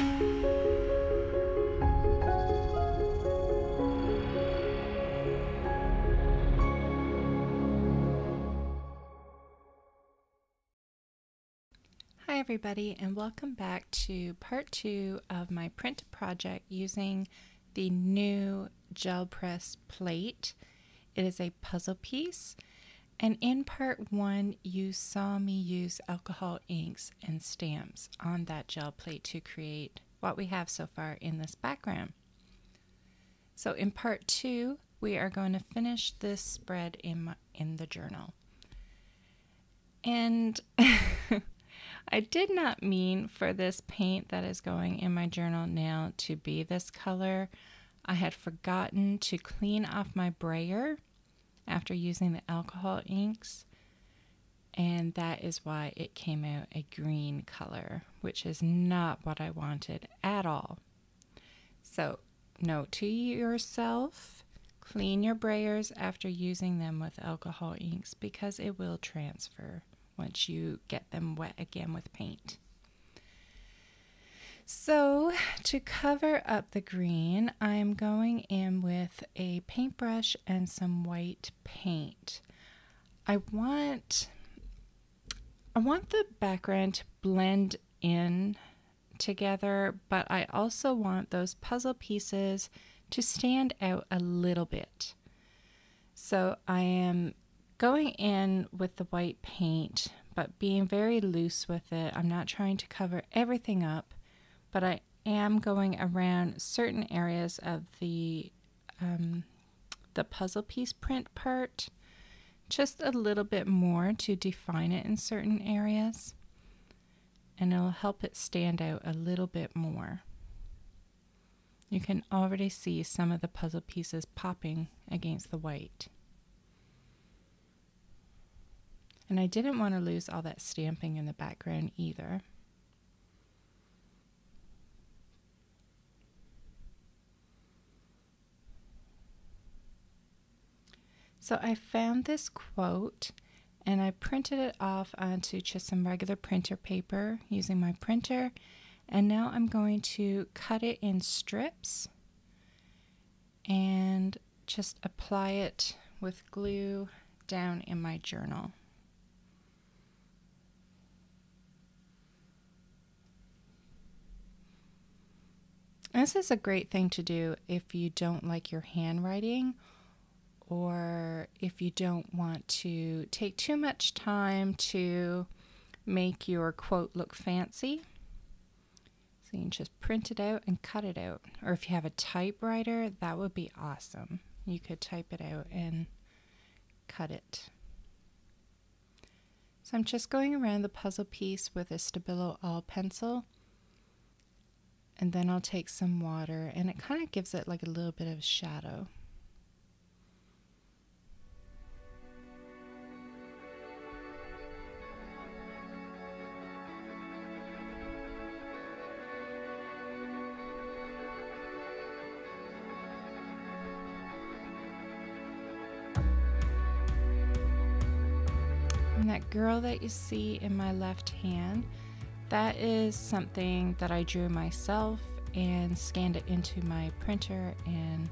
Hi everybody and welcome back to part two of my print project using the new gel press plate. It is a puzzle piece and in part one you saw me use alcohol inks and stamps on that gel plate to create what we have so far in this background. So in part two we are going to finish this spread in, my, in the journal. And I did not mean for this paint that is going in my journal now to be this color. I had forgotten to clean off my brayer after using the alcohol inks and that is why it came out a green color, which is not what I wanted at all. So, note to yourself clean your brayers after using them with alcohol inks because it will transfer once you get them wet again with paint. So to cover up the green, I'm going in with a paintbrush and some white paint. I want I want the background to blend in together, but I also want those puzzle pieces to stand out a little bit. So I am going in with the white paint, but being very loose with it. I'm not trying to cover everything up, but I am going around certain areas of the um, the puzzle piece print part just a little bit more to define it in certain areas and it'll help it stand out a little bit more. You can already see some of the puzzle pieces popping against the white. And I didn't want to lose all that stamping in the background either. So I found this quote and I printed it off onto just some regular printer paper using my printer. And now I'm going to cut it in strips and just apply it with glue down in my journal. This is a great thing to do if you don't like your handwriting or if you don't want to take too much time to make your quote look fancy. So you can just print it out and cut it out. Or if you have a typewriter, that would be awesome. You could type it out and cut it. So I'm just going around the puzzle piece with a Stabilo All pencil and then I'll take some water and it kind of gives it like a little bit of shadow. That girl that you see in my left hand, that is something that I drew myself and scanned it into my printer and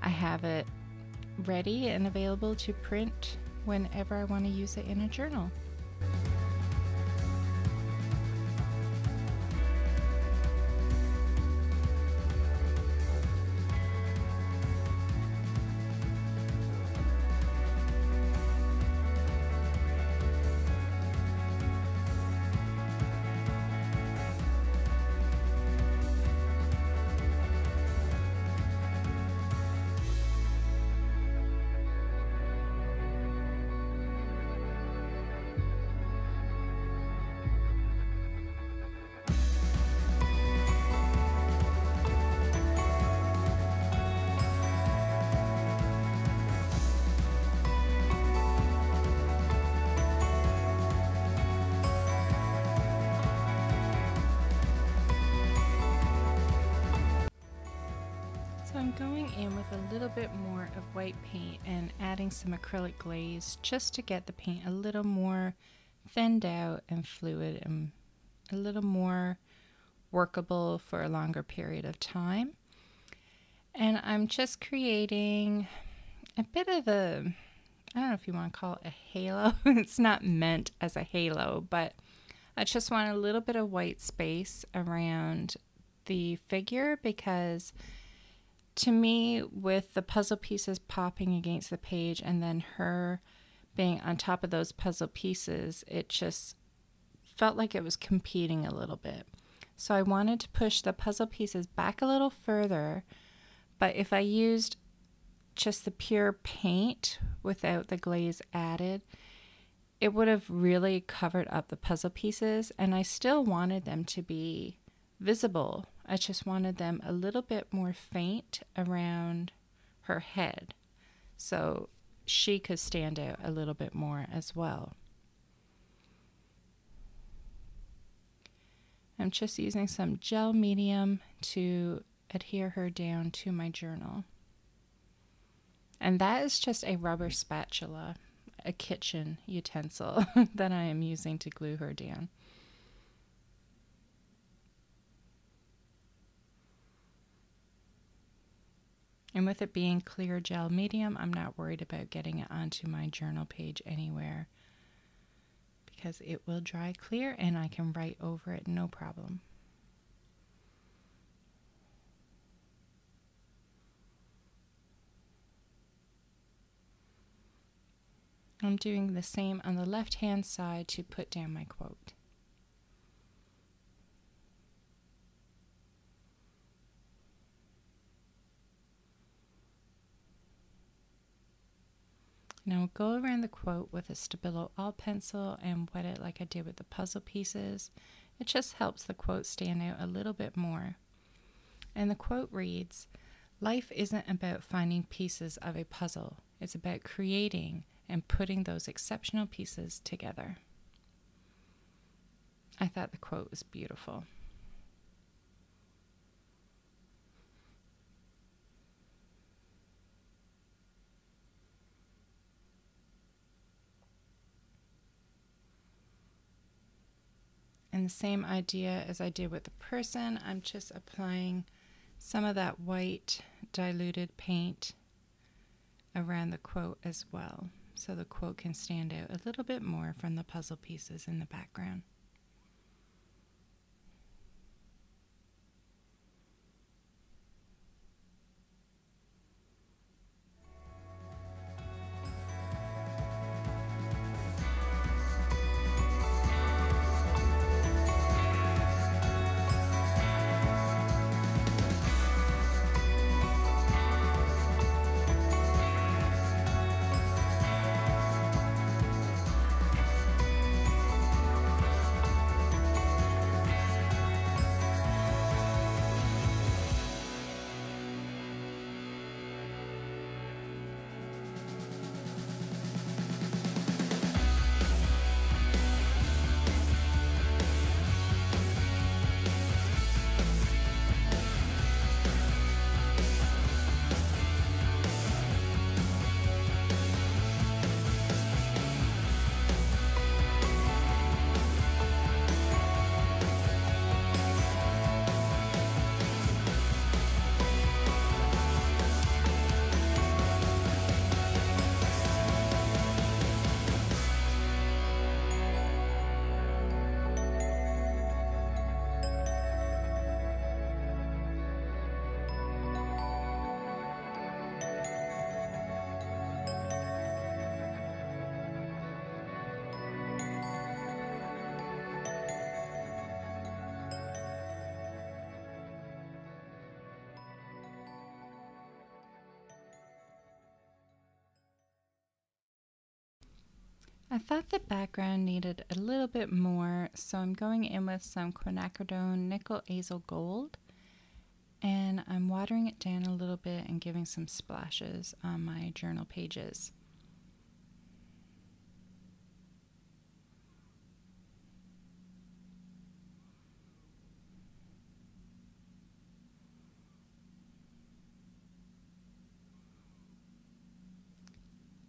I have it ready and available to print whenever I want to use it in a journal. In with a little bit more of white paint and adding some acrylic glaze just to get the paint a little more thinned out and fluid and a little more workable for a longer period of time. And I'm just creating a bit of a, I don't know if you want to call it a halo. it's not meant as a halo, but I just want a little bit of white space around the figure because to me, with the puzzle pieces popping against the page and then her being on top of those puzzle pieces, it just felt like it was competing a little bit. So I wanted to push the puzzle pieces back a little further, but if I used just the pure paint without the glaze added, it would have really covered up the puzzle pieces, and I still wanted them to be visible. I just wanted them a little bit more faint around her head so she could stand out a little bit more as well. I'm just using some gel medium to adhere her down to my journal. And that is just a rubber spatula, a kitchen utensil that I am using to glue her down. And with it being clear gel medium, I'm not worried about getting it onto my journal page anywhere because it will dry clear and I can write over it no problem. I'm doing the same on the left hand side to put down my quote. Now go around the quote with a Stabilo All pencil and wet it like I did with the puzzle pieces. It just helps the quote stand out a little bit more. And the quote reads, Life isn't about finding pieces of a puzzle. It's about creating and putting those exceptional pieces together. I thought the quote was beautiful. And the same idea as I did with the person, I'm just applying some of that white diluted paint around the quote as well so the quote can stand out a little bit more from the puzzle pieces in the background. I thought the background needed a little bit more, so I'm going in with some quinacridone nickel azo gold and I'm watering it down a little bit and giving some splashes on my journal pages.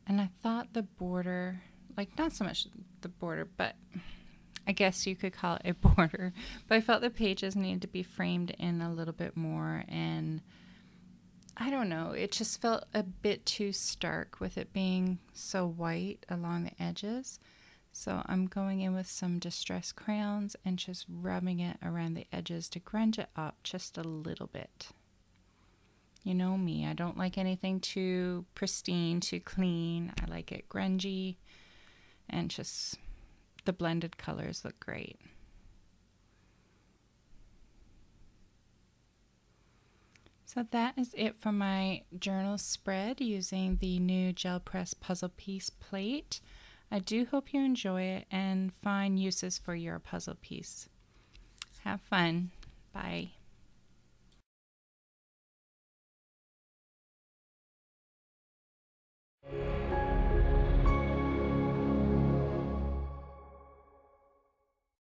And I thought the border like not so much the border, but I guess you could call it a border, but I felt the pages needed to be framed in a little bit more and I don't know, it just felt a bit too stark with it being so white along the edges. So I'm going in with some distress crayons and just rubbing it around the edges to grunge it up just a little bit. You know me, I don't like anything too pristine, too clean. I like it grungy and just the blended colors look great. So that is it for my journal spread using the new gel press puzzle piece plate. I do hope you enjoy it and find uses for your puzzle piece. Have fun. Bye.